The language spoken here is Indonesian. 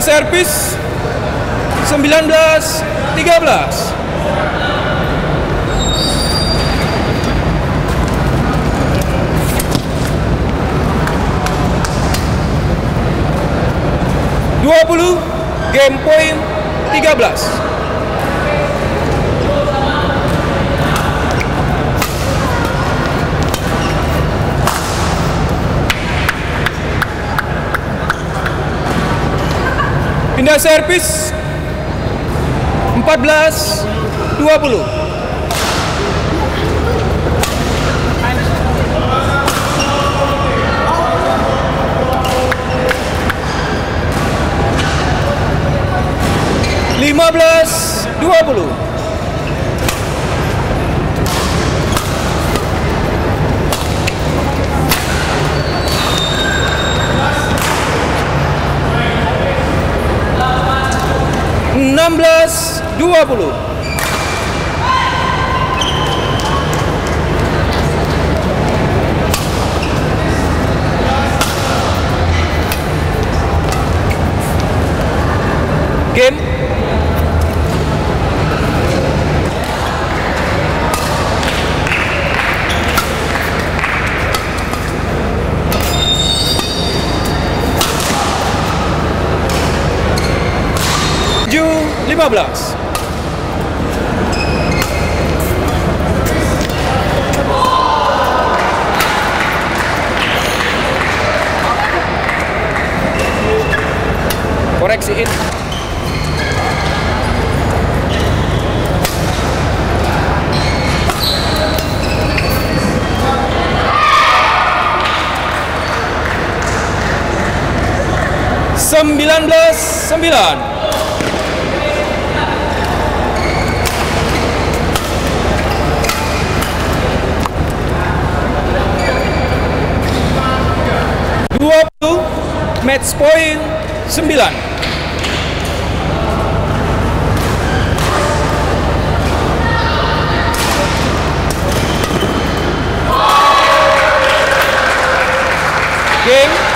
servis 19 13 20 game point 13 Pindah servis 14 20 15 20 16 20 Game tujuh lima belas. Koreksiin sembilan belas sembilan match point 9. game